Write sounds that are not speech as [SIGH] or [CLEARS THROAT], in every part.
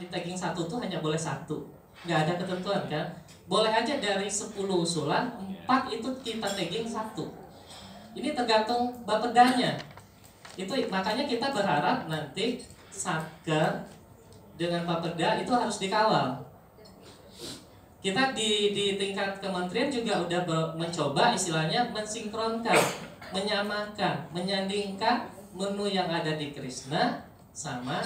di tagging satu tuh hanya boleh satu. Nggak ada ketentuan kan? Boleh aja dari 10 usulan empat itu kita tagging satu. Ini tergantung bapedanya. Itu makanya kita berharap nanti satker dengan bapeda itu harus dikawal. Kita di di tingkat kementerian juga udah ber- mencoba istilahnya mensinkronkan menyamakan menyandingkan menu yang ada di Krishna sama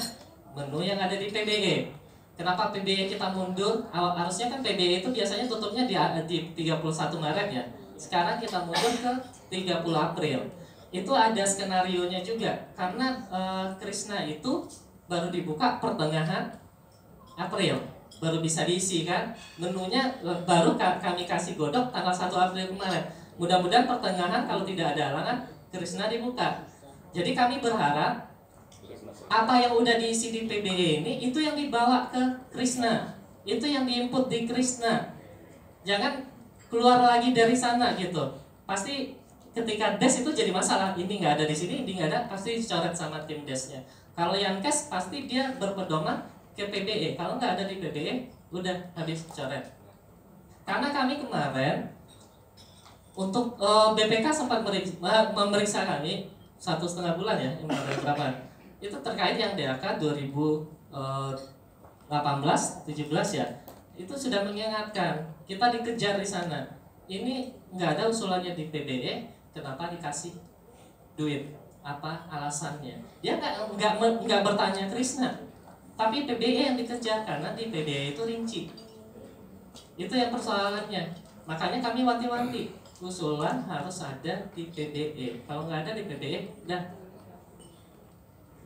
menu yang ada di PBE Kenapa PBE kita mundur? Harusnya kan PBE itu biasanya tutupnya di, di 31 Maret ya. Sekarang kita mundur ke 30 April. Itu ada skenario nya juga karena eh, Krishna itu baru dibuka pertengahan April baru bisa diisi kan menunya eh, baru ka- kami kasih godok tanggal 1 April kemarin mudah-mudahan pertengahan kalau tidak ada halangan Krishna dibuka jadi kami berharap apa yang udah diisi di PBE ini itu yang dibawa ke Krishna. Itu yang diinput di Krishna. Jangan keluar lagi dari sana gitu. Pasti ketika des itu jadi masalah. Ini nggak ada di sini ini nggak ada pasti dicoret sama tim desnya. Kalau yang cash pasti dia berpedoman ke PBE kalau nggak ada di PBE udah habis coret. Karena kami kemarin untuk eh, BPK sempat meriksa, memeriksa kami satu setengah bulan ya berapa itu terkait yang DAK 2018 17 ya. Itu sudah mengingatkan kita dikejar di sana. Ini nggak ada usulannya di PBE kenapa dikasih duit? Apa alasannya? Dia nggak nggak bertanya Krishna. Tapi PBE yang dikejar karena di PBE itu rinci. Itu yang persoalannya. Makanya kami wanti-wanti usulan harus ada di PBE kalau nggak ada di PBE dah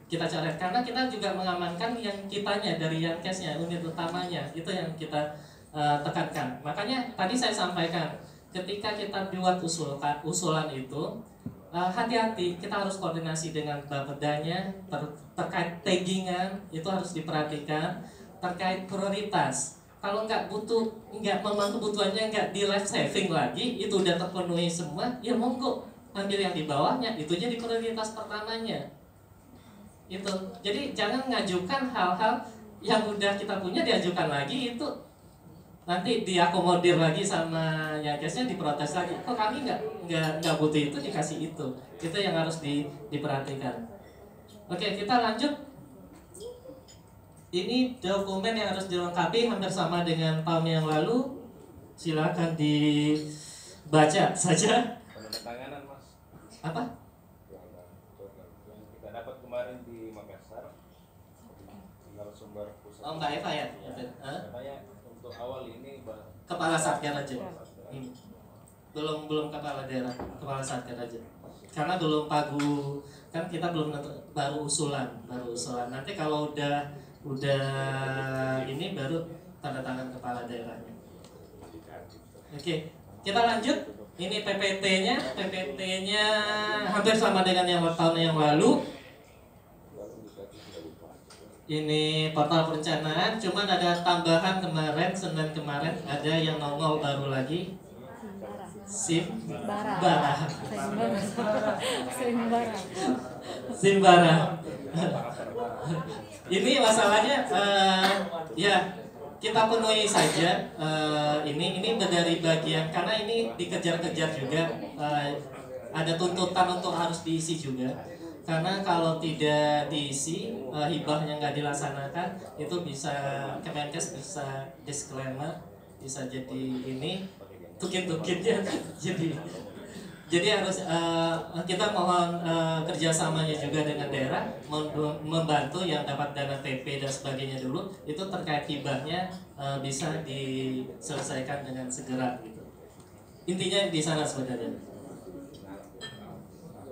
kita coret karena kita juga mengamankan yang kitanya dari yang case-nya unit utamanya. Itu yang kita eh, tekankan. Makanya tadi saya sampaikan ketika kita buat usul usulan itu eh, hati-hati. Kita harus koordinasi dengan bapedanya ter- terkait taggingan itu harus diperhatikan. Terkait prioritas. Kalau nggak butuh nggak memang kebutuhannya nggak di life saving lagi itu udah terpenuhi semua ya monggo. Ambil yang di bawahnya itu jadi prioritas pertamanya itu jadi jangan ngajukan hal-hal yang udah kita punya diajukan lagi itu nanti diakomodir lagi sama yang case-nya diprotes lagi. Kok kami nggak nggak nggak butuh itu dikasih itu. Itu yang harus di, diperhatikan. Oke kita lanjut. Ini dokumen yang harus dilengkapi hampir sama dengan tahun yang lalu. Silakan dibaca saja. Penandatanganan mas. Apa yang kita dapat kemarin di Makassar tinggal sumber pusat oh mbak Eva ya? Ya, Hah? katanya untuk awal ini ba- kepala satker aja. Hmm. belum belum kepala daerah kepala satker aja. Karena belum pagu kan kita belum baru usulan baru usulan. Nanti kalau udah udah ini baru tanda tangan kepala daerahnya. Oke kita lanjut. Ini PPT-nya PPT-nya hampir sama dengan yang tahun yang lalu ini portal perencanaan cuman ada tambahan kemarin Senin kemarin ada yang nongol baru lagi SIM Bara. Bara Sembara. Sembara. Simbara ini masalahnya eh, ya kita penuhi saja eh, ini ini dari bagian karena ini dikejar-kejar juga eh, ada tuntutan untuk harus diisi juga karena kalau tidak diisi eh, hibahnya nggak dilaksanakan itu bisa Kemenkes bisa disclaimer bisa jadi ini tukin-tukinnya [LAUGHS] jadi jadi harus eh, kita mohon eh, kerjasamanya juga dengan daerah mem- membantu yang dapat dana TP dan sebagainya dulu itu terkait hibahnya eh, bisa diselesaikan dengan segera gitu. Intinya di sana sebenarnya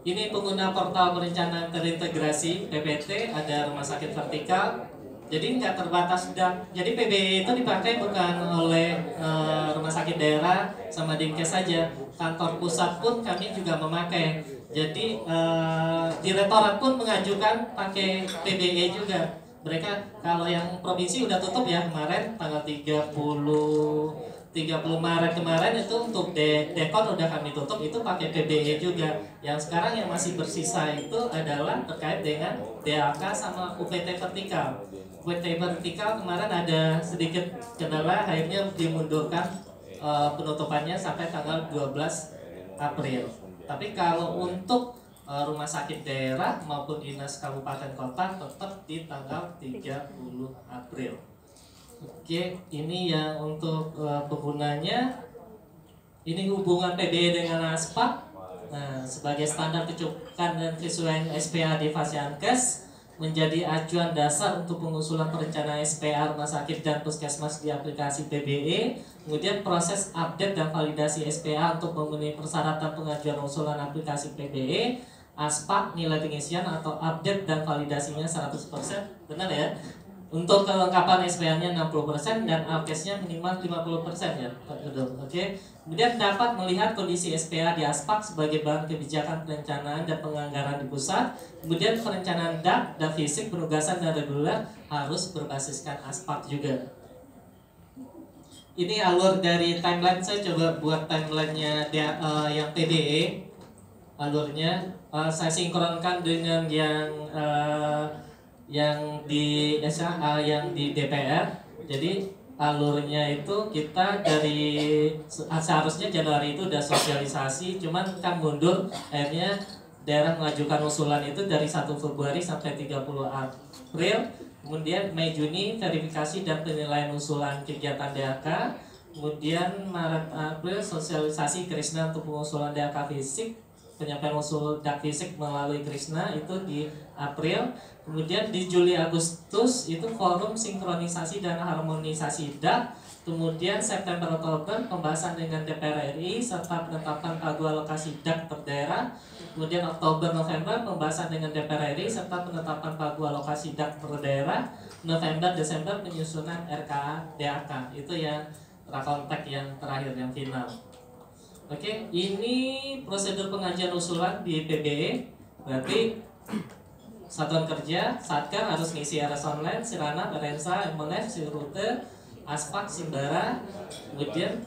ini pengguna portal perencanaan terintegrasi PPT ada rumah sakit vertikal. Jadi nggak terbatas sudah jadi PBE itu dipakai bukan oleh eh, rumah sakit daerah sama dinkes saja. Kantor pusat pun kami juga memakai. Jadi eh, direktorat pun mengajukan pakai PBE juga. Mereka kalau yang provinsi udah tutup ya kemarin tanggal 30 30 Maret kemarin itu untuk de dekon udah kami tutup itu pakai PBE juga. Yang sekarang yang masih bersisa itu adalah terkait dengan DAK sama UPT vertikal. UPT vertikal kemarin ada sedikit kendala akhirnya dimundurkan eh, penutupannya sampai tanggal 12 April. Tapi kalau untuk eh, rumah sakit daerah maupun dinas kabupaten kota tetap di tanggal 30 April. Oke, ini yang untuk eh, penggunanya. Ini hubungan PBE dengan ASPAK. Nah, sebagai standar kecukupan dan kesesuaian SPA di Fasiankes menjadi acuan dasar untuk pengusulan perencanaan SPA rumah sakit dan puskesmas di aplikasi PBE. Kemudian proses update dan validasi SPA untuk memenuhi persyaratan pengajuan usulan aplikasi PBE. ASPAK nilai pengisian atau update dan validasinya 100% benar ya untuk kelengkapan SPA-nya 60% dan alkesnya minimal 50% ya Pak Dudung. Oke. Kemudian dapat melihat kondisi SPA di ASPAK sebagai bahan kebijakan perencanaan dan penganggaran di pusat. Kemudian perencanaan DAP dan fisik penugasan dan reguler harus berbasiskan ASPAK juga. Ini alur dari timeline saya coba buat timelinenya eh, yang PDE alurnya Eh, saya sinkronkan dengan yang eh, yang di SA yang di DPR. Jadi alurnya itu kita dari seharusnya Januari itu udah sosialisasi, cuman kan mundur akhirnya daerah mengajukan usulan itu dari 1 Februari sampai 30 April. Kemudian Mei Juni verifikasi dan penilaian usulan kegiatan DAK. Kemudian Maret April sosialisasi Krisna untuk pengusulan DAK fisik penyampaian usul dak fisik melalui Krishna itu di April. Kemudian di Juli Agustus itu forum sinkronisasi dan harmonisasi dak kemudian September Oktober pembahasan dengan DPR RI serta penetapan pagu alokasi dak per daerah. Kemudian Oktober November pembahasan dengan DPR RI serta penetapan pagu alokasi dak per daerah. November Desember penyusunan RKA DAK itu yang rakontek yang terakhir yang final Oke, ini prosedur pengajian usulan di PBE. Berarti satuan kerja, satker harus ngisi RS online, Sirana, Berensa, Emonef, Sirute, Aspak, Simbara, kemudian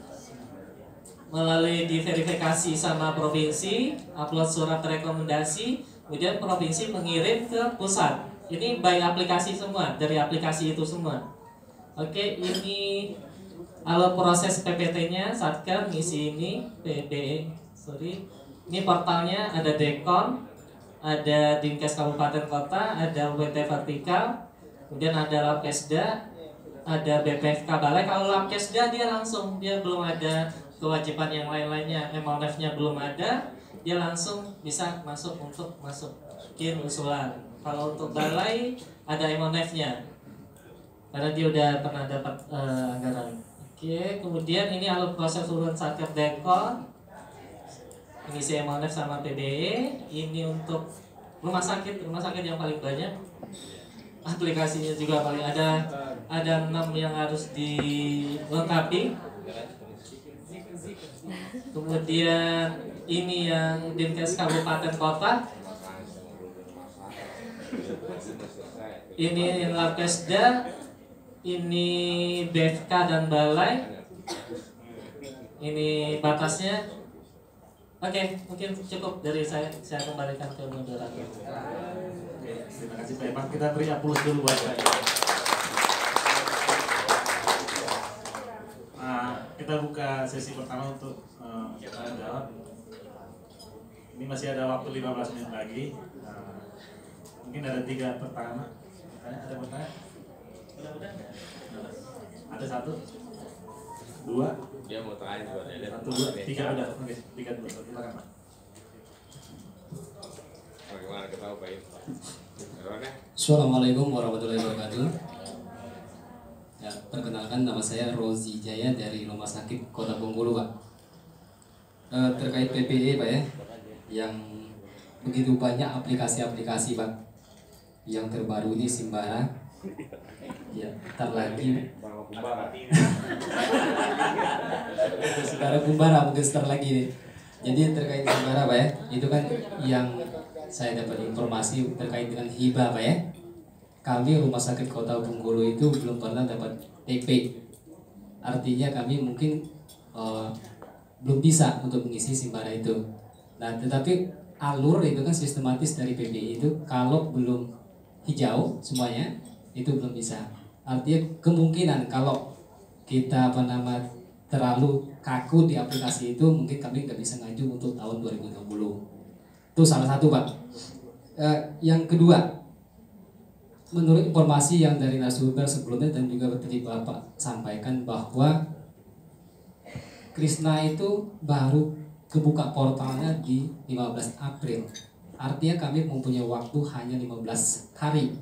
melalui diverifikasi sama provinsi, upload surat rekomendasi, kemudian provinsi mengirim ke pusat. Ini by aplikasi semua, dari aplikasi itu semua. Oke, ini kalau proses PPT-nya Satker ngisi ini PBE, sorry. Ini portalnya ada Dekon, ada Dinkes Kabupaten Kota, ada WT Vertikal, kemudian ada Labkesda, ada BPFK Balai. Kalau Labkesda dia langsung, dia belum ada kewajiban yang lain-lainnya, MONF-nya belum ada, dia langsung bisa masuk untuk masuk masukin usulan. Kalau untuk Balai ada MONF-nya, karena dia udah pernah dapat uh, anggaran. Oke, kemudian ini alur proses turun saker dekor. Ini monef sama PBE. Ini untuk rumah sakit, rumah sakit yang paling banyak. Aplikasinya juga paling ada ada enam yang harus dilengkapi. Kemudian ini yang Dinkes Kabupaten Kota. Ini yang Lapkesda, ini BFK dan balai. Ini batasnya. Oke mungkin cukup dari saya. Saya kembalikan ke moderator. Terima kasih Eman kita beri aplaus dulu buat Pak nah, kita buka sesi pertama untuk uh, jawab. Ini masih ada waktu 15 menit lagi. Uh, mungkin ada tiga pertama ada pertanyaan ada satu, dua, dia mau tanya juga ada satu, dua, tiga udah, oke, tiga dulu, silakan pak. Assalamualaikum warahmatullahi wabarakatuh. Ya, perkenalkan nama saya Rozi Jaya dari Rumah Sakit Kota Bengkulu, Pak. E, terkait PPE, Pak ya, yang begitu banyak aplikasi-aplikasi, Pak. Yang terbaru ini Simbara, ya ntar lagi. Saudara kumbara mungkin sebentar lagi nih. Jadi terkait kumbara pak ya itu kan yang saya dapat informasi terkait dengan hibah pak ya. Kami rumah sakit kota Bengkulu itu belum pernah dapat TP artinya kami mungkin eh, belum bisa untuk mengisi simbara itu. Nah, tetapi alur itu kan sistematis dari PBI itu kalau belum hijau semuanya itu belum bisa. Artinya kemungkinan kalau kita apa nama terlalu kaku di aplikasi itu mungkin kami nggak bisa ngaju untuk tahun 2020. Itu salah satu pak. Eh, yang kedua, menurut informasi yang dari narasumber sebelumnya dan juga tadi bapak sampaikan bahwa Krishna itu baru kebuka portalnya di 15 April. Artinya kami mempunyai waktu hanya 15 hari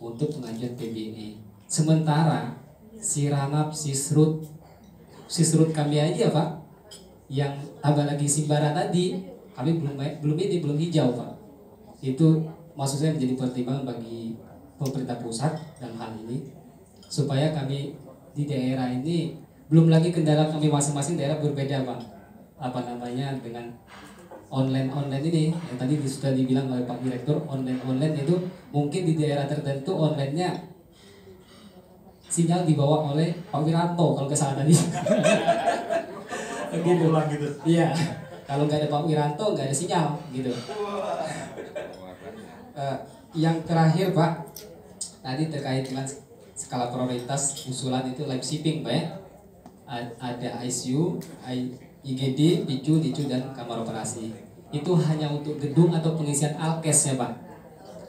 untuk pengajuan PBE. Sementara si Ranap, si Srut, si Srut kami aja Pak, yang tambah lagi Simbara tadi, kami belum belum ini belum hijau Pak. Itu maksud saya menjadi pertimbangan bagi pemerintah pusat dalam hal ini supaya kami di daerah ini belum lagi kendala kami masing-masing daerah berbeda Pak apa namanya dengan online online ini yang tadi sudah dibilang oleh Pak Direktur online online itu mungkin di daerah tertentu onlinenya sinyal dibawa oleh Pak Wiranto kalau ke sana tadi. [LAUGHS] Gitu. Pulang gitu. iya. Kalau nggak ada Pak Wiranto nggak ada sinyal gitu. Eh, yang terakhir Pak tadi terkait dengan skala prioritas usulan itu live shipping Pak ya. Ada ICU, I- IGD, PICU, DICU dan kamar operasi. Itu hanya untuk gedung atau pengisian alkes ya Pak.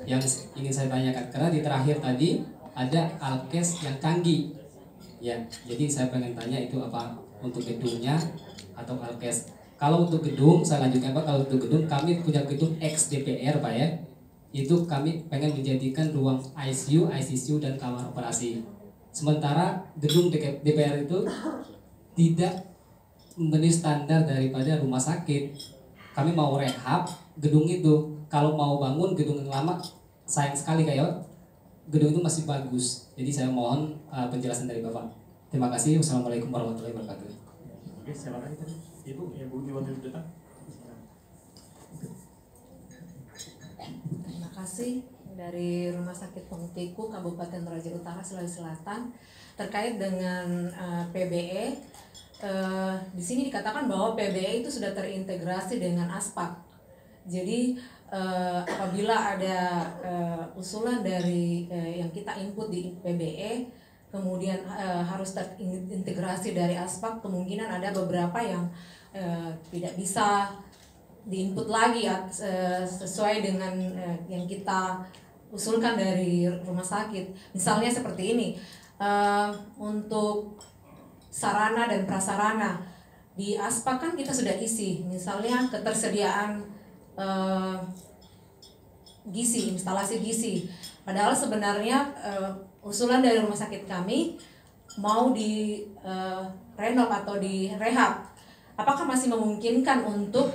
Yang ingin saya tanyakan karena di terakhir tadi ada alkes yang canggih. Ya jadi saya pengen tanya itu apa untuk gedungnya atau alkes. Kalau untuk gedung saya lanjutkan Pak. Kalau untuk gedung kami punya gedung ex DPR Pak ya. Itu kami pengen menjadikan ruang ICU, ICU dan kamar operasi. Sementara gedung DPR itu tidak memenuhi standar daripada rumah sakit. Kami mau rehab gedung itu. Kalau mau bangun gedung yang lama, sayang sekali kayak gedung itu masih bagus. Jadi saya mohon uh, penjelasan dari Bapak. Terima kasih. Wassalamualaikum warahmatullahi wabarakatuh. Oke, tadi? Ibu, datang. Terima kasih dari Rumah Sakit Pengutiku Kabupaten Toraja Utara Sulawesi Selatan terkait dengan eh, PBE. Eh, di sini dikatakan bahwa PBE itu sudah terintegrasi dengan ASPAK. Jadi eh, apabila ada eh, usulan dari eh, yang kita input di PBE kemudian eh, harus terintegrasi dari ASPAK kemungkinan ada beberapa yang eh, tidak bisa diinput lagi ya sesuai dengan eh, yang kita usulkan dari rumah sakit. Misalnya seperti ini, eh, untuk sarana dan prasarana di ASPA kan kita sudah isi, misalnya ketersediaan eh, gizi, instalasi gizi. Padahal sebenarnya eh, usulan dari rumah sakit kami mau di eh, renov atau di rehab. Apakah masih memungkinkan untuk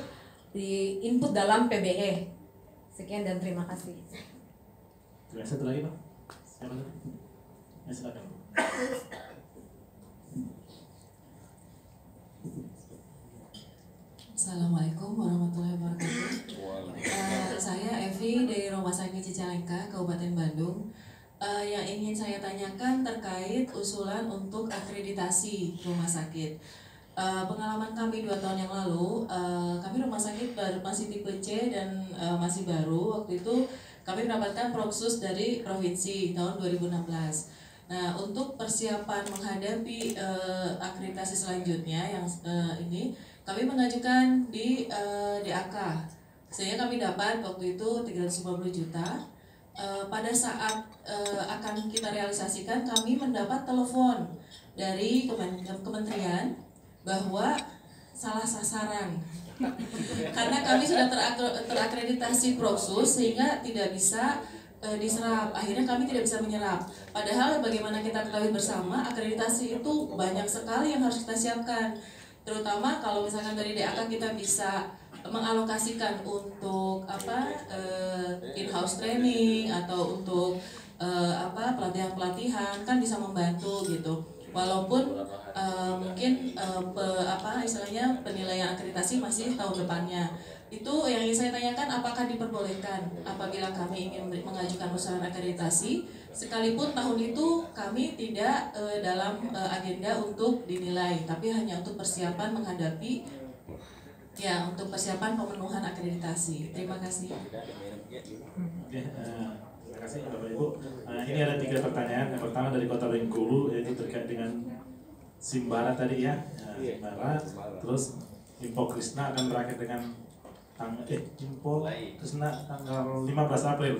di input dalam PBE? Sekian dan terima kasih. Satu lagi, Pak. Silakan. Assalamualaikum warahmatullahi wabarakatuh. Eh, saya Evi dari Rumah Sakit Cicalengka, Kabupaten Bandung. Eh, yang ingin saya tanyakan terkait usulan untuk akreditasi rumah sakit. Eh, pengalaman kami dua tahun yang lalu, eh, kami rumah sakit baru masih tipe C dan eh, masih baru. Waktu itu kami mendapatkan proksus dari provinsi tahun 2016. Nah, untuk persiapan menghadapi eh, akreditasi selanjutnya yang eh, ini kami mengajukan di eh, DAK. Sehingga kami dapat waktu itu 350 juta. Eh, pada saat eh, akan kita realisasikan kami mendapat telepon dari kemen- kementerian bahwa salah sasaran [LAUGHS] karena kami sudah terakre- terakreditasi proksus sehingga tidak bisa diserap akhirnya kami tidak bisa menyerap padahal bagaimana kita ketahui bersama akreditasi itu banyak sekali yang harus kita siapkan terutama kalau misalkan dari DAK kita bisa mengalokasikan untuk apa eh, in-house training atau untuk eh, apa pelatihan-pelatihan kan bisa membantu gitu. Walaupun eh, mungkin eh, pe- apa istilahnya penilaian akreditasi masih tahun depannya itu yang ingin saya tanyakan apakah diperbolehkan apabila kami ingin mengajukan usulan akreditasi sekalipun tahun itu kami tidak eh, dalam eh, agenda untuk dinilai tapi hanya untuk persiapan menghadapi ya untuk persiapan pemenuhan akreditasi terima kasih eh, terima kasih Bapak Ibu. Eh, ini ada tiga pertanyaan. Yang pertama dari Kota Bengkulu yaitu terkait dengan Simbara tadi ya. Eh, Simbara. Terus Info Krisna akan berakhir dengan tang eh Info Krisna tanggal 15 April.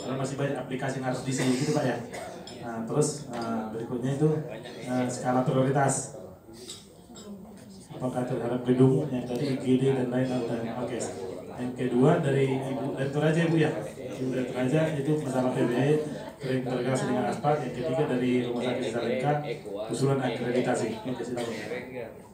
Karena masih banyak aplikasi yang harus diisi gitu Pak ya. Nah, terus eh, berikutnya itu eh, skala prioritas. Apakah terhadap gedung yang tadi IGD dan lain-lain. Oke. Yang kedua dari Ibu Rektor aja Ibu ya. Ibu Rektor aja itu masalah PBE terintegrasi dengan aspal. Yang ketiga dari Rumah Sakit Cicalengka usulan akreditasi. Oke silakan.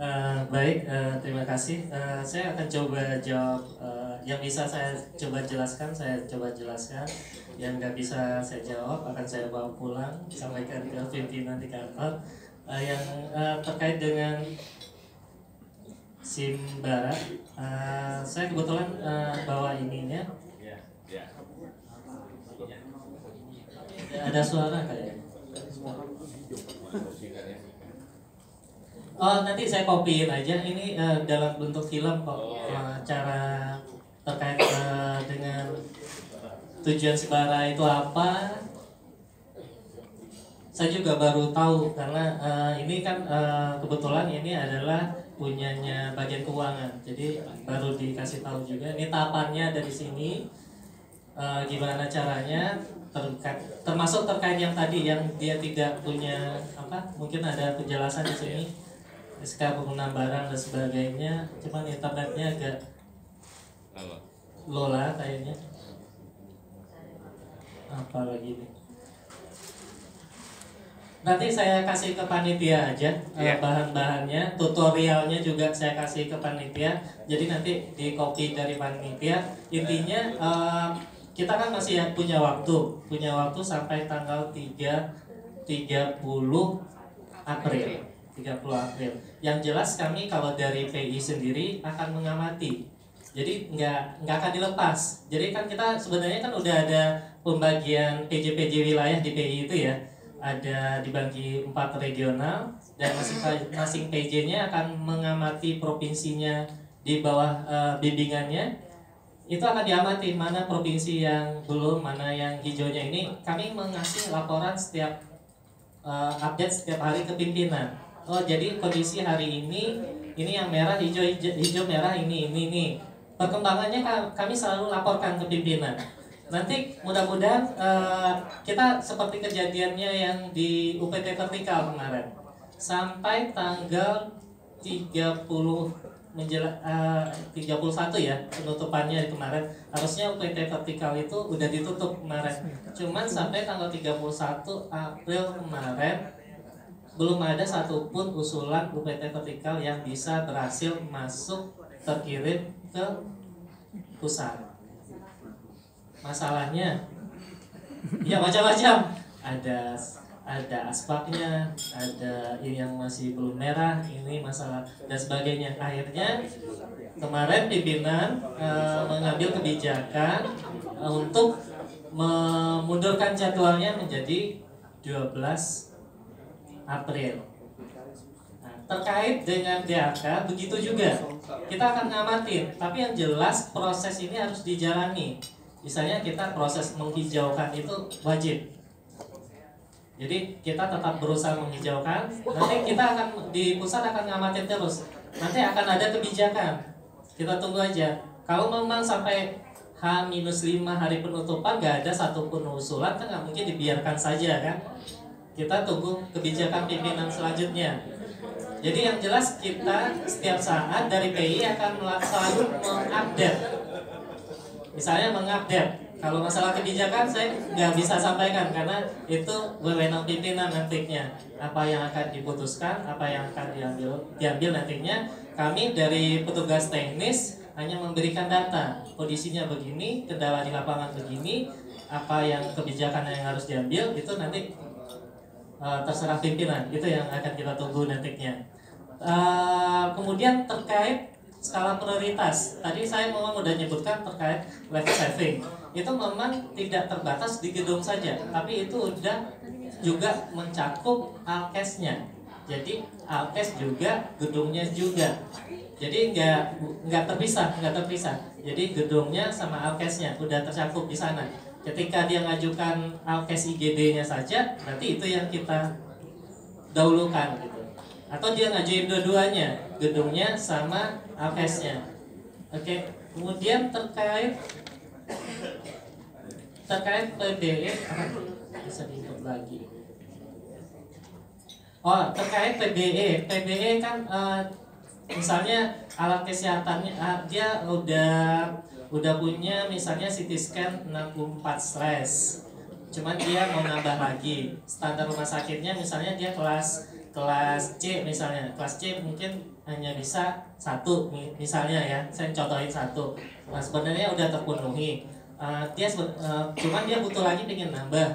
Eh, baik, eh, terima kasih. Eh, saya akan coba jawab eh, yang bisa saya coba jelaskan, saya coba jelaskan. Yang nggak bisa saya jawab akan saya bawa pulang, sampaikan ke pimpinan di kantor. Eh, yang eh, terkait dengan SIM barat, eh, saya kebetulan eh, bawa ininya. Ya. Ada suara kayaknya. Oh nanti saya copyin aja ini eh, dalam bentuk film kok Eh, cara terkait eh, dengan tujuan Sibara itu apa saya juga baru tahu karena eh, ini kan eh, kebetulan ini adalah punyanya bagian keuangan. Jadi baru dikasih tahu juga ini tahapannya dari sini Eh, gimana caranya terkait termasuk terkait yang tadi yang dia tidak punya apa mungkin ada penjelasan di sini. SK penggunaan barang dan sebagainya cuman internetnya agak lola kayaknya. Apa lagi nih nanti saya kasih ke panitia aja eh, Iya. bahan-bahannya. Tutorialnya juga saya kasih ke panitia. Jadi nanti di copy dari panitia. Intinya eh, kita kan masih punya waktu. Punya waktu sampai tanggal 3 30 April. 30 April. Yang jelas kami kalau dari PI sendiri akan mengamati. Jadi nggak nggak akan dilepas. Jadi kan kita sebenarnya kan udah ada pembagian PJ-PJ wilayah di PI itu ya ada dibagi empat regional dan masing-masing [CLEARS THROAT] PJ-nya akan mengamati provinsinya di bawah eh, bimbingannya. Itu akan diamati mana provinsi yang belum mana yang hijaunya. Ini kami mengasih laporan setiap eh, update setiap hari ke pimpinan. Oh jadi kondisi hari ini ini yang merah hijau hijau, hijau merah ini ini ini. Perkembangannya ka- kami selalu laporkan ke pimpinan nanti mudah-mudahan eh, kita seperti kejadiannya yang di UPT vertikal kemarin. Sampai tanggal 30 menjelang eh, 31 ya penutupannya kemarin. Harusnya UPT vertikal itu udah ditutup kemarin. Cuman sampai tanggal 31 April kemarin belum ada satupun usulan UPT vertikal yang bisa berhasil masuk terkirim ke pusat masalahnya ya macam-macam. Ada ada aspaknya ada ini yang masih belum merah ini masalah dan sebagainya. Akhirnya kemarin pimpinan eh, mengambil kebijakan eh, untuk memundurkan jadwalnya menjadi 12 April. Nah, terkait dengan DAK begitu juga. Kita akan ngamatin tapi yang jelas proses ini harus dijalani misalnya kita proses menghijaukan itu wajib. Jadi kita tetap berusaha menghijaukan nanti kita akan di pusat akan ngamatin terus. Nanti akan ada kebijakan. Kita tunggu aja. Kalau memang sampai H-5 hari penutupan nggak ada satupun usulan kan nggak mungkin dibiarkan saja kan? Kita tunggu kebijakan pimpinan selanjutnya. Jadi yang jelas kita setiap saat dari PI akan selalu mengupdate. Misalnya mengupdate. Kalau masalah kebijakan saya nggak bisa sampaikan karena itu wewenang pimpinan nantinya. Apa yang akan diputuskan, apa yang akan diambil diambil nantinya. Kami dari petugas teknis hanya memberikan data. Kondisinya begini, kendala di lapangan begini, apa yang kebijakan yang harus diambil itu nanti uh, terserah pimpinan. Itu yang akan kita tunggu nantinya. Uh, kemudian terkait skala prioritas. Tadi saya memang udah nyebutkan terkait life saving. Itu memang tidak terbatas di gedung saja, tapi itu udah juga mencakup alkesnya. Jadi alkes juga, gedungnya juga. Jadi nggak nggak terpisah, nggak terpisah. Jadi gedungnya sama alkesnya udah tercakup di sana. Ketika dia ngajukan alkes IGD-nya saja, berarti itu yang kita dahulukan gitu. Atau dia ngajuin dua-duanya, gedungnya sama alkesnya. Oke, kemudian terkait terkait apa? bisa diinput lagi. Oh, terkait PBE, PBE kan eh, misalnya alat kesehatannya ah, dia udah udah punya misalnya CT scan 64 stress. Cuman dia mau nambah lagi. Standar rumah sakitnya misalnya dia kelas kelas C misalnya. Kelas C mungkin hanya bisa satu mi- misalnya ya. Saya contohin satu. Nah, sebenarnya udah terpenuhi. Eh, dia eh, cuman dia butuh lagi pengen nambah.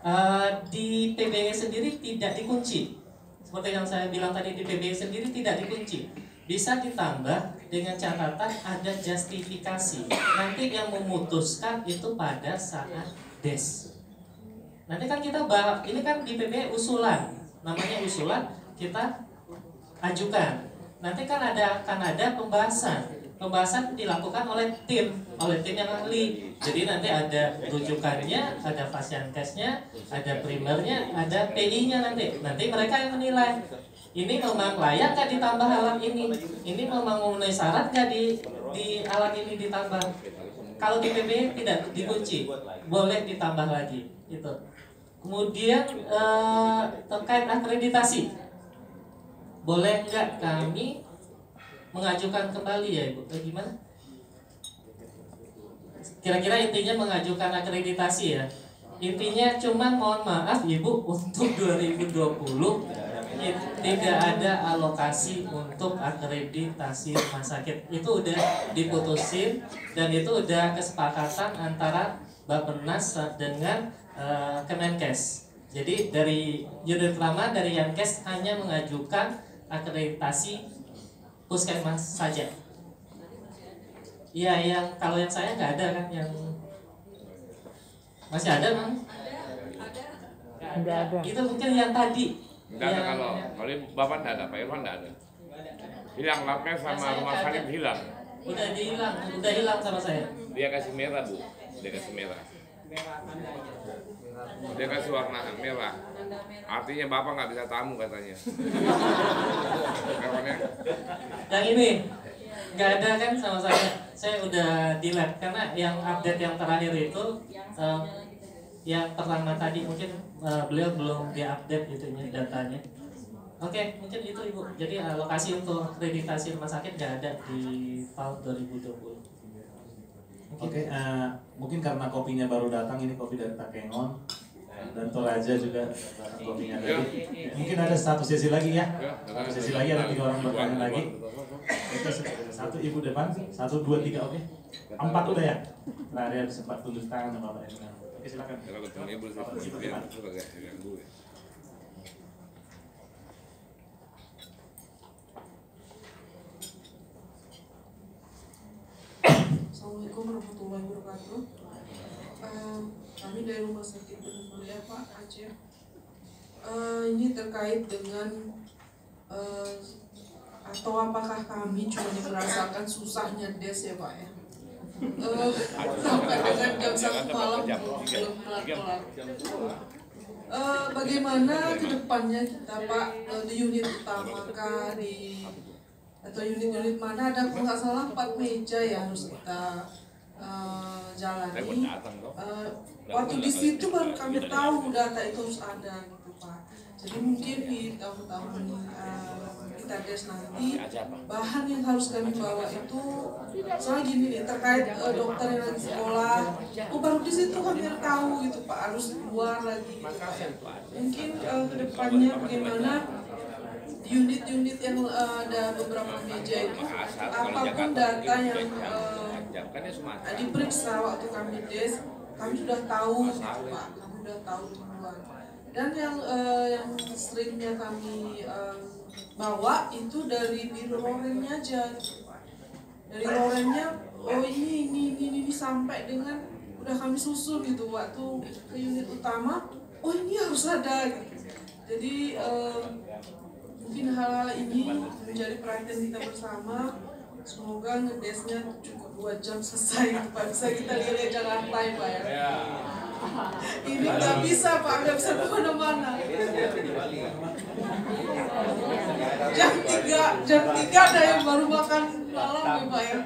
Eh, di PBE sendiri tidak dikunci. Seperti yang saya bilang tadi di PBE sendiri tidak dikunci. Bisa ditambah dengan catatan ada justifikasi. Nanti yang memutuskan itu pada saat des. Nanti kan kita bahas, ini kan di PBE usulan, namanya usulan kita ajukan. Nanti kan ada akan ada pembahasan. Pembahasan dilakukan oleh tim, oleh tim yang ahli. Jadi nanti ada rujukannya, ada pasien case-nya, ada primernya, ada PI-nya nanti. Nanti mereka yang menilai. Ini memang layak nggak ditambah alat ini? Ini memang memenuhi syarat nggak di di alat ini ditambah? Kalau di PBE tidak dikunci, boleh ditambah lagi. Itu. Kemudian eh, terkait akreditasi, boleh nggak kami mengajukan kembali ya ibu? Eh, gimana? Kira-kira intinya mengajukan akreditasi ya. Intinya cuman mohon maaf ibu [LAUGHS] untuk 2020 it- tidak ada alokasi untuk akreditasi rumah sakit. Itu udah diputusin dan itu udah kesepakatan antara Bappenas dengan eh, Kemenkes. Jadi dari unit lama dari Yankes hanya mengajukan akreditasi puskesmas saja. Iya, yang kalau yang saya nggak ada kan yang masih ada bang? Nggak ada. Itu mungkin yang tadi. Enggak ada Yang- kalau kalau Bapak enggak ada, Pak Irwan enggak ada. Hilang lapnya sama rumah sakit hilang. udah hilang, udah hilang sama saya. Dia kasih merah, Bu. Dia kasih merah. Dia kasih warna merah. Artinya Bapak nggak bisa tamu katanya. Yang ini nggak ada kan sama saya. Saya udah delete karena yang update yang terakhir itu eh, yang pertama tadi mungkin eh, beliau belum diupdate itunya datanya. Oke, mungkin itu Ibu. Jadi alokasi untuk akreditasi rumah sakit nggak ada di tahun 2020. Oke, eh, mungkin karena kopinya baru datang ini kopi dari Takengon dan Toraja juga kopinya tadi. Mungkin ada satu sesi lagi ya. Satu sesi lagi ada tiga orang bertanya lagi. Itu satu ibu depan, satu dua tiga oke. Empat udah ya. Nah dia sempat tunjuk tangan sama Bapak Emil. Oke silakan. kalau ketemu ibu ibu sebagai ganggu. ya. Assalamualaikum warahmatullahi wabarakatuh. Eh, kami dari Rumah Sakit Mulia Pak Aceh. Eh, ini terkait dengan eh, atau apakah kami cuma merasakan susahnya des ya Pak ya? Eh, sampai dengan jam satu malam belum kelar-kelar. Eh, bagaimana ke depannya kita Pak eh, di unit utama di atau unit-unit mana ada kalau nggak salah empat meja ya harus kita buat jalani. Eh, waktu di situ baru kami tahu data itu harus ada gitu Pak. Jadi mungkin di tahun-tahun kita kita des nanti bahan yang harus kami bawa itu soalnya gini nih terkait eh, dokter yang lagi sekolah oh baru di situ kami tahu gitu pak harus keluar lagi gitu, Pak, ya. mungkin eh, ke depannya bagaimana unit-unit yang eh, ada beberapa meja itu apa pun data yang eh, diperiksa waktu kami des kami sudah tahu gitu pak. Kami sudah tahu duluan. Dan yang eh, yang seringnya kami eh, bawa itu dari biro lorennya aja dari lorennya oh ini ini ini, ini sampai dengan udah kami susun gitu waktu ke unit utama oh ini harus ada gitu. Jadi eh, mungkin hal-hal ini menjadi perhatian kita bersama semoga ngedesnya cukup dua jam selesai gitu pak bisa kita lihat Jakarta ya pak ya ini nggak bisa pak nggak bisa ke mana-mana jam tiga jam tiga ada yang baru makan malam ya pak ya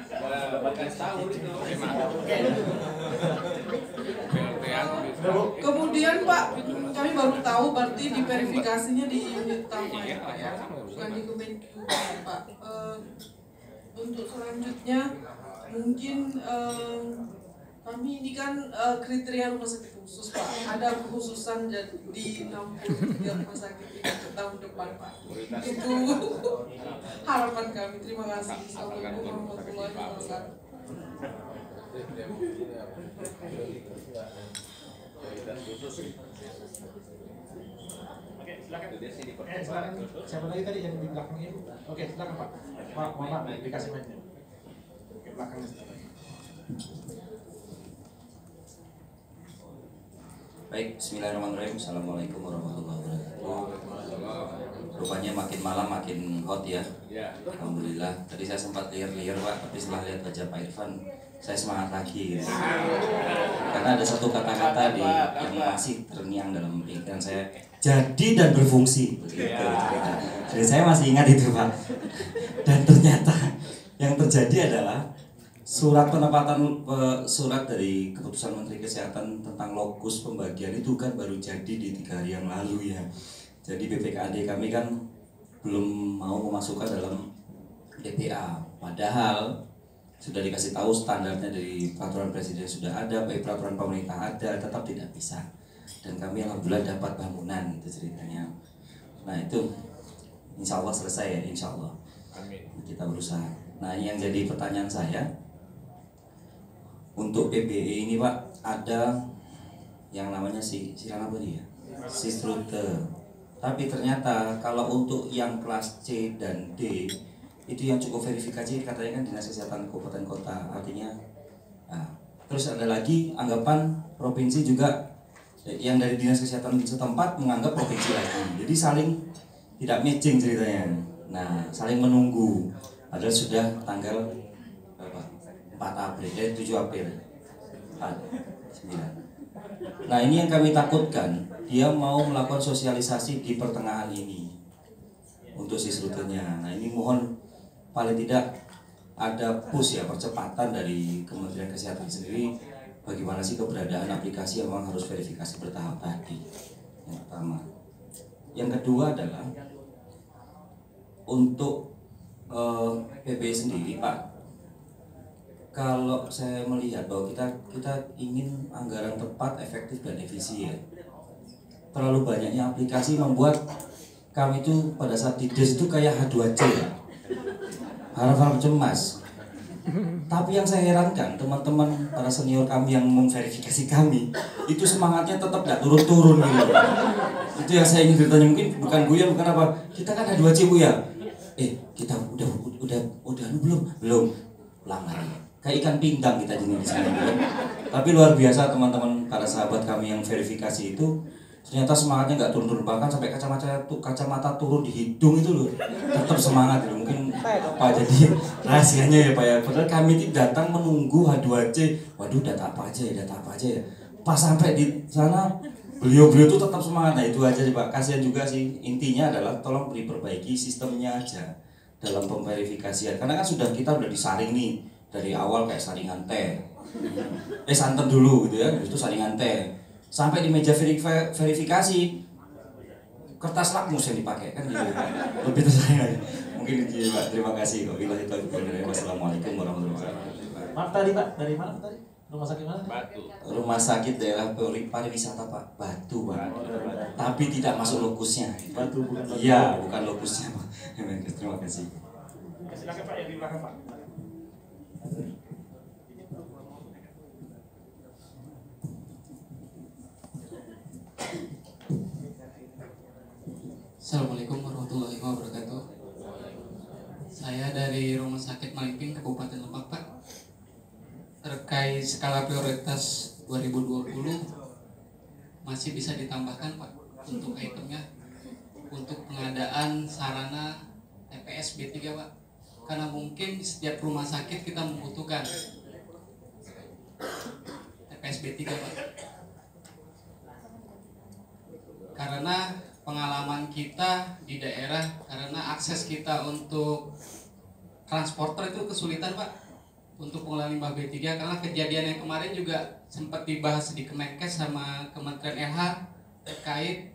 kemudian pak kami baru tahu berarti di verifikasinya di unit utama ya pak ya. Bukan di Kemenku pak. Eh, untuk selanjutnya mungkin eh, kami ini kan eh, kriteria rumah sakit khusus pak. Ada kekhususan di 63 rumah sakit ini untuk tahun depan pak. Itu harapan kami. Terima kasih. Assalamualaikum warahmatullahi wabarakatuh Oke, silakan. Eh, silakan. Siapa lagi tadi yang di belakang ibu? Oke, silakan Pak. Pak, mohon maaf, dikasih mic-nya. Oke, belakangnya silakan. Baik, Bismillahirrahmanirrahim. Assalamualaikum warahmatullahi wabarakatuh. Rupanya makin malam makin hot ya. Alhamdulillah. Tadi saya sempat liar-liar Pak, tapi setelah lihat wajah Pak Irfan, saya semangat lagi. Gitu. Karena ada satu kata-kata di yang masih terngiang dalam pikiran saya, jadi dan berfungsi. Begitu cerita. Jadi saya masih ingat itu Pak. Dan ternyata yang terjadi adalah surat penempatan surat dari keputusan Menteri Kesehatan tentang lokus pembagian itu kan baru jadi di tiga hari yang lalu ya. Jadi BPKAD kami kan belum mau memasukkan dalam DPA. Padahal sudah dikasih tahu standarnya dari peraturan presiden sudah ada, baik peraturan pemerintah ada, tetap tidak bisa. Dan kami alhamdulillah dapat bangunan itu ceritanya. Nah itu insya Allah selesai ya, insya Allah kita berusaha. Nah yang jadi pertanyaan saya untuk PBE ini Pak ada yang namanya si silang apa dia? Sistrute. Tapi ternyata kalau untuk yang kelas C dan D itu yang cukup verifikasi katanya kan dinas kesehatan kabupaten kota. Artinya nah, terus ada lagi anggapan provinsi juga yang dari dinas kesehatan setempat menganggap provinsi lagi. Jadi saling tidak matching ceritanya. Nah saling menunggu. Padahal sudah tanggal berapa? 4 April eh 7 April. Ah, 9 nah ini yang kami takutkan. Dia mau melakukan sosialisasi di pertengahan ini untuk sisrutenya nah ini mohon paling tidak ada push ya percepatan dari Kementerian Kesehatan sendiri bagaimana sih keberadaan aplikasi yang memang harus verifikasi bertahap tadi yang pertama yang kedua adalah untuk eh, PBI sendiri Pak kalau saya melihat bahwa kita kita ingin anggaran tepat, efektif dan efisien. Terlalu banyaknya aplikasi membuat kami itu pada saat di des itu kayak H2C ya. Harap-harap cemas. Tapi yang saya herankan teman-teman para senior kami yang memverifikasi kami itu semangatnya tetap gak turun-turun gitu. Itu yang saya ingin bertanya mungkin bukan guyon bukan apa. Kita kan H2C Bu ya. Eh kita udah udah udah belum belum ulang lagi kayak ikan pinggang kita jenis di sini ya. Tapi luar biasa teman-teman para sahabat kami yang verifikasi itu ternyata semangatnya nggak turun-turun bahkan sampai kacamata tuh kacamata turun di hidung itu loh. Tetap semangat gitu mungkin pak jadi rahasianya ya pak ya. Padahal kami itu datang menunggu H2C waduh data apa aja ya data apa aja ya. Pas sampai di sana beliau-beliau tuh tetap semangat. Nah itu aja sih pak. Kasihan juga sih. Intinya adalah tolong diperbaiki sistemnya aja dalam pemverifikasian. Karena kan sudah kita udah disaring nih. Dari awal kayak saringan teh. Eh santan dulu gitu ya. Itu saringan teh sampai di meja verif- verifikasi kertas lakmus yang dipakai kan gitu lebih itu saya mungkin itu pak terima kasih wabillahi taufiq wal hidayah. wassalamualaikum warahmatullahi wabarakatuh Maaf tadi Pak, dari mana tadi? Rumah sakit mana? Batu. rumah sakit daerah pari- pariwisata pak batu pak tapi tidak masuk lokusnya Batu bukan batu. iya bukan lokusnya pak [LAUGHS] terima kasih Silakan Pak yang di belakang Pak. Assalamualaikum warahmatullahi wabarakatuh. Saya dari Rumah Sakit Malimping Kabupaten Lebak Pak. Terkait skala prioritas 2020 masih bisa ditambahkan Pak untuk itemnya untuk pengadaan sarana TPS B3 Pak. Karena mungkin setiap rumah sakit kita membutuhkan TPS B3 Pak. Karena pengalaman kita di daerah karena akses kita untuk transporter itu kesulitan pak. Untuk pengelolaan limbah B3 karena kejadian yang kemarin juga sempat dibahas di Kemenkes sama Kementerian LH terkait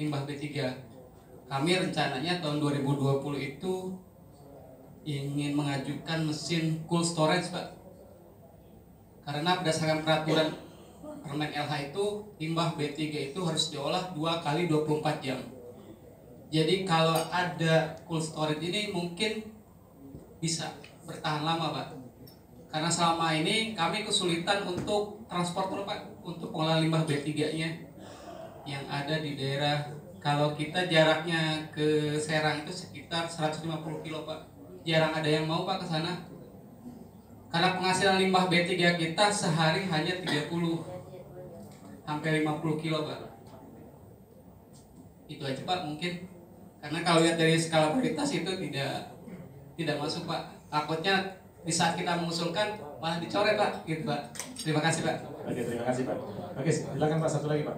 limbah B3 kami rencananya tahun 2020 itu ingin mengajukan mesin cool storage pak. Karena berdasarkan peraturan Permen LH itu limbah B3 itu harus diolah 2 kali 24 jam. Jadi kalau ada cool storage ini mungkin bisa bertahan lama, Pak. Karena selama ini kami kesulitan untuk transporter, Pak, untuk pengolahan limbah B3-nya yang ada di daerah kalau kita jaraknya ke Serang itu sekitar 150 kilo, Pak. Jarang ada yang mau, Pak, ke sana. Karena penghasilan limbah B3 kita sehari hanya 30 hampir 50 kilo pak itu aja pak mungkin. Karena kalau lihat dari skala prioritas itu tidak tidak masuk pak. Takutnya di saat kita mengusulkan malah dicoret pak. Gitu pak. Terima kasih pak. Oke, terima kasih Pak. Oke, silakan Pak. Satu lagi Pak.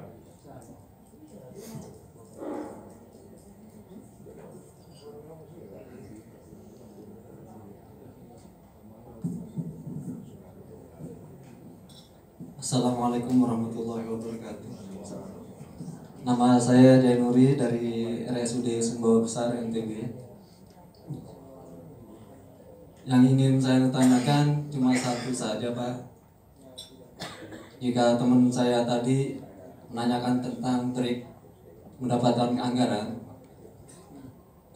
Assalamualaikum warahmatullahi wabarakatuh. Nama saya Jainuri dari RSUD Sumbawa Besar NTB. Yang ingin saya tanyakan cuma satu saja Pak. Jika teman saya tadi menanyakan tentang trik mendapatkan anggaran,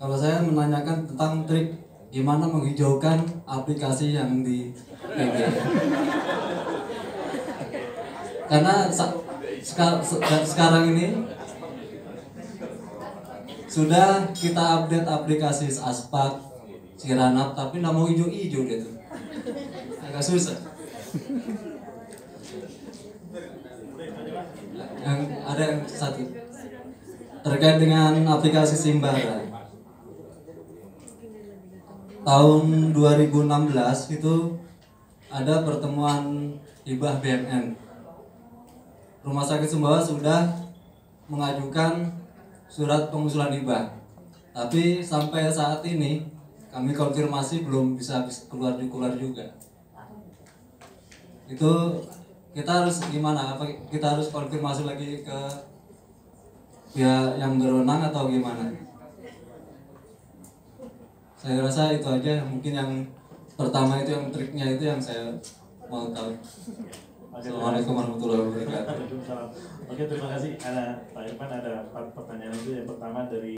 kalau saya menanyakan tentang trik gimana menghijaukan aplikasi yang di PB karena seka- se- sekarang ini sudah kita update aplikasi Aspak, Siranap, tapi nggak mau hijau-hijau dia tuh. Agak susah. Yang ada yang satu terkait dengan aplikasi Simbara. Tahun 2016 itu ada pertemuan hibah BMN Rumah Sakit Sumbawa sudah mengajukan surat pengusulan hibah. Tapi sampai saat ini kami konfirmasi belum bisa keluar keluar juga. Itu kita harus gimana? Apa kita harus konfirmasi lagi ke pihak yang berwenang atau gimana? Saya rasa itu aja mungkin yang pertama itu yang triknya itu yang saya mau tahu. Assalamualaikum warahmatullahi wabarakatuh. Oke, terima kasih. Ada Pak Irfan ada empat pertanyaan itu. Yang pertama dari